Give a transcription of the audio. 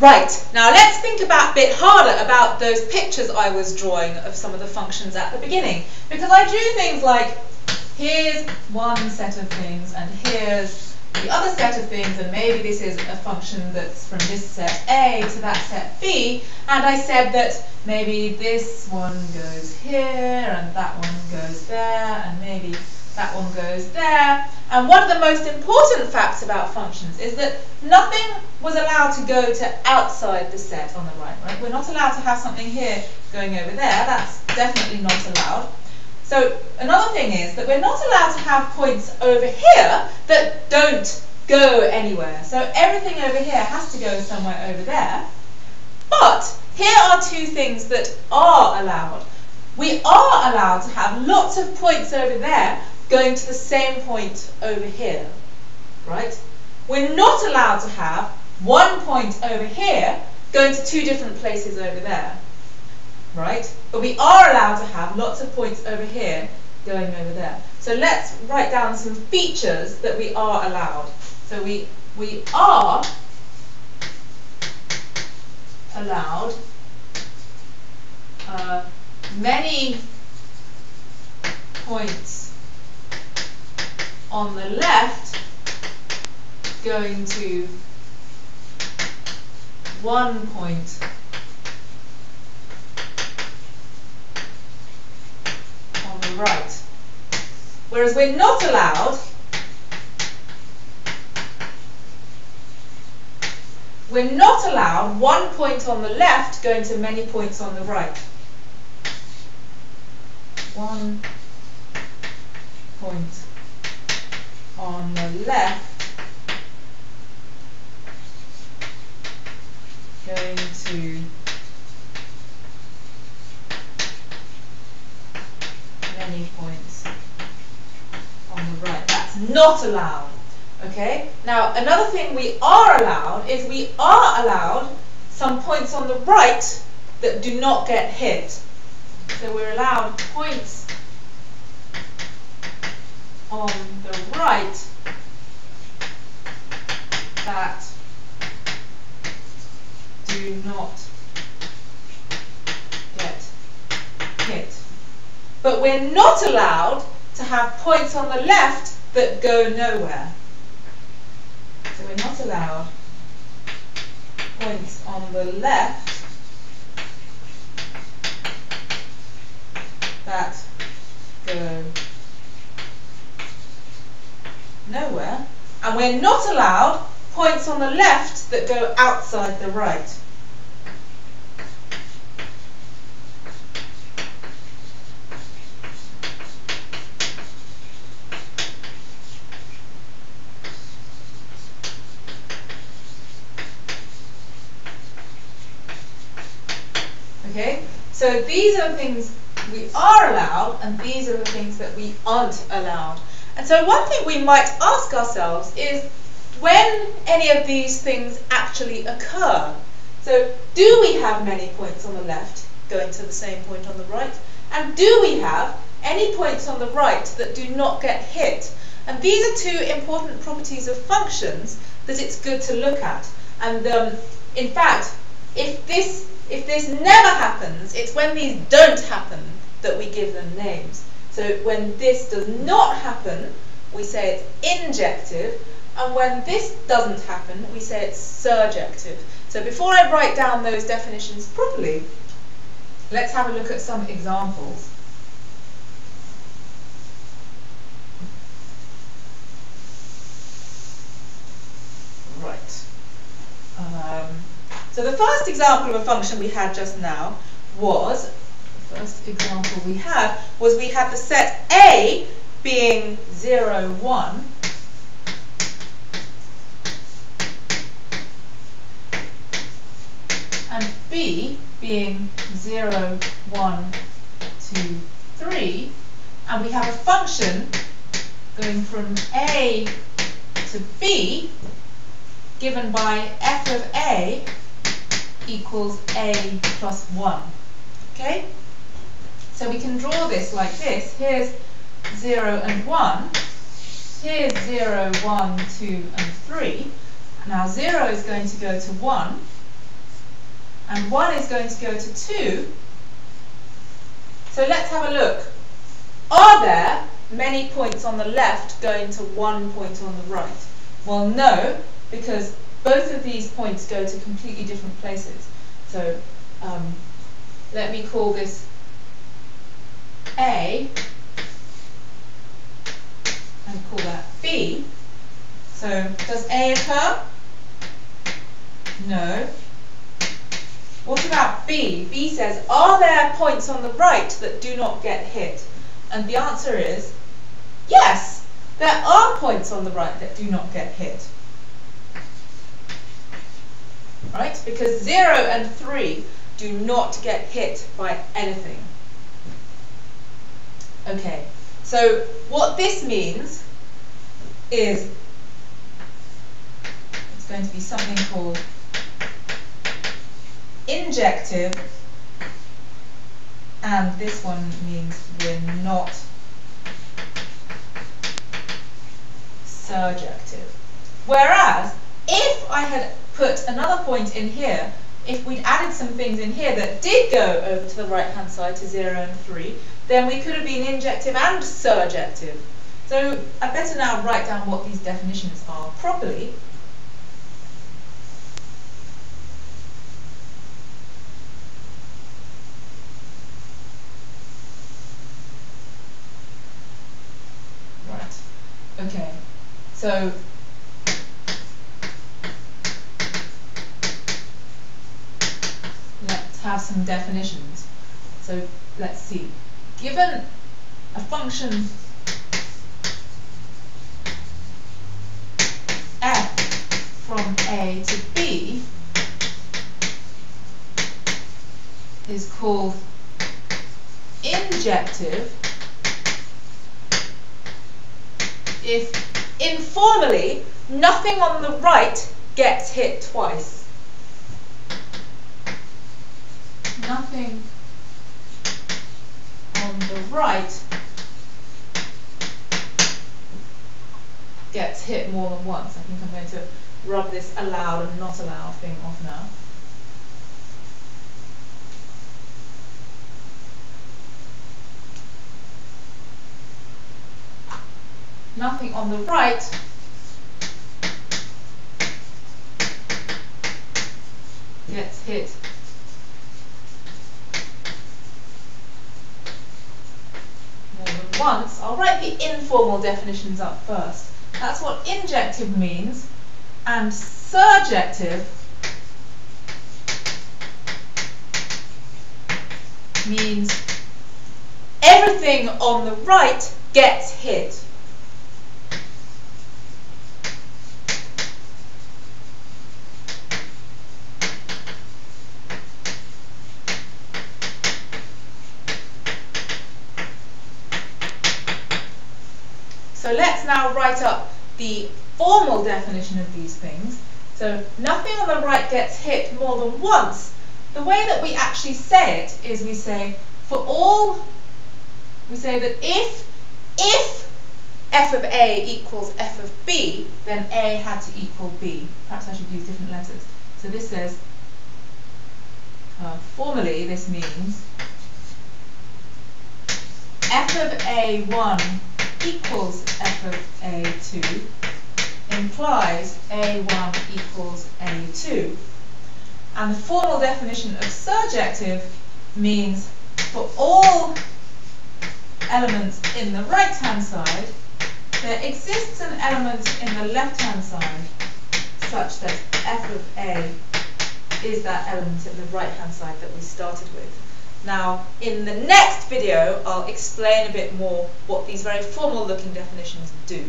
Right, now let's think about a bit harder about those pictures I was drawing of some of the functions at the beginning. Because I drew things like, here's one set of things, and here's the other set of things, and maybe this is a function that's from this set A to that set B, and I said that maybe this one goes here, and that one goes there, and maybe that one goes there. And one of the most important facts about functions is that nothing was allowed to go to outside the set on the right, right? We're not allowed to have something here going over there. That's definitely not allowed. So another thing is that we're not allowed to have points over here that don't go anywhere. So everything over here has to go somewhere over there. But here are two things that are allowed. We are allowed to have lots of points over there going to the same point over here, right? We're not allowed to have one point over here going to two different places over there, right? But we are allowed to have lots of points over here going over there. So let's write down some features that we are allowed. So we, we are allowed uh, many points on the left going to one point on the right. Whereas we're not allowed we're not allowed one point on the left going to many points on the right. One point on the left going to many points on the right. That's not allowed. Okay? Now, another thing we are allowed is we are allowed some points on the right that do not get hit. So we're allowed points on the right that do not get hit. But we're not allowed to have points on the left that go nowhere. So we're not allowed points on the left that go nowhere. And we're not allowed points on the left that go outside the right. Okay, so these are the things we are allowed, and these are the things that we aren't allowed. And so one thing we might ask ourselves is when any of these things actually occur. So do we have many points on the left going to the same point on the right? And do we have any points on the right that do not get hit? And these are two important properties of functions that it's good to look at. And um, in fact, if this, if this never happens, it's when these don't happen that we give them names. So when this does not happen, we say it's injective, and when this doesn't happen, we say it's surjective. So before I write down those definitions properly, let's have a look at some examples. Right. Um, so the first example of a function we had just now was, the first example we had, was we had the set A being 0, 1, and B being 0, 1, 2, 3, and we have a function going from A to B given by f of A equals A plus 1. Okay? So we can draw this like this. Here's 0 and 1. Here's 0, 1, 2, and 3. Now 0 is going to go to 1, and 1 is going to go to 2. So let's have a look. Are there many points on the left going to one point on the right? Well, no, because both of these points go to completely different places. So um, let me call this A and call that B. So does A occur? No. What about B? B says, are there points on the right that do not get hit? And the answer is, yes, there are points on the right that do not get hit. Right? Because 0 and 3 do not get hit by anything. Okay, so what this means is it's going to be something called injective and this one means we're not surjective. Whereas if I had put another point in here, if we'd added some things in here that did go over to the right hand side to 0 and 3, then we could have been injective and surjective. So I better now write down what these definitions are properly. Right, okay, so let's have some definitions. So let's see. Given a function f from A to B is called injective if informally nothing on the right gets hit twice. Nothing right gets hit more than once. I think I'm going to rub this allowed and not allowed thing off now. Nothing on the right gets hit more I'll write the informal definitions up first. That's what injective means. And surjective means everything on the right gets hit. So let's now write up the formal definition of these things. So nothing on the right gets hit more than once. The way that we actually say it is we say for all, we say that if, if f of A equals f of B, then A had to equal B. Perhaps I should use different letters. So this says, uh, formally this means f of A1 equals f of a2 implies a1 equals a2. And the formal definition of surjective means for all elements in the right-hand side, there exists an element in the left-hand side such that f of a is that element in the right-hand side that we started with. Now, in the next video, I'll explain a bit more what these very formal looking definitions do.